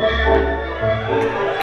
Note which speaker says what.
Speaker 1: Música